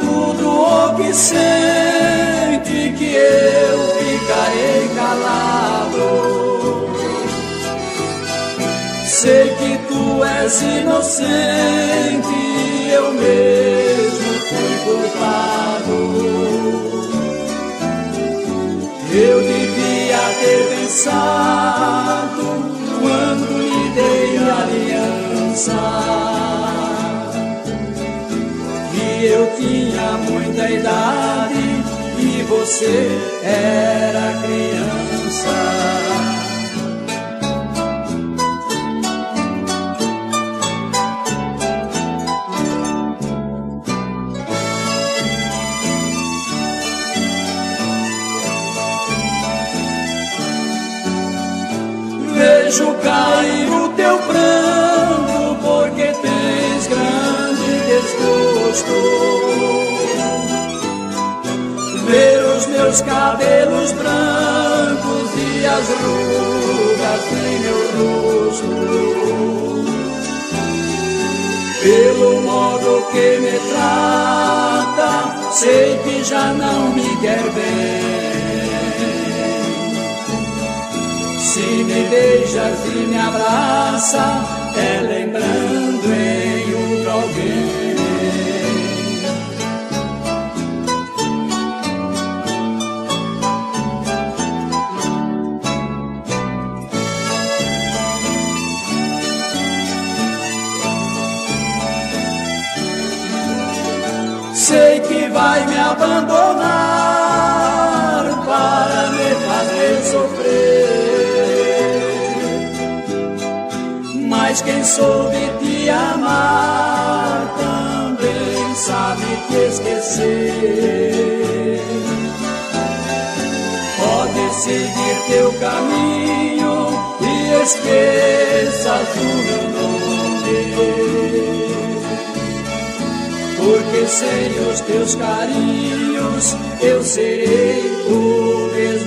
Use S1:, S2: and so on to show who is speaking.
S1: tudo o que sente, que eu ficarei calado. Sei que tu és inocente, eu mesmo fui culpado. Eu devia ter pensado quando lhe dei aliança eu tinha muita idade e você era criança. Vejo cair o teu pranto desgosto. meus cabelos brancos e as rugas em meu rosto. Pelo modo que me trata, sei que já não me quer bem. Se me beijas e me abraça, é sei que vai me abandonar para me fazer sofrer. Mas quem soube te amar também sabe te esquecer. Pode seguir teu caminho e esqueças o meu porque sem os teus carinhos eu serei o mesmo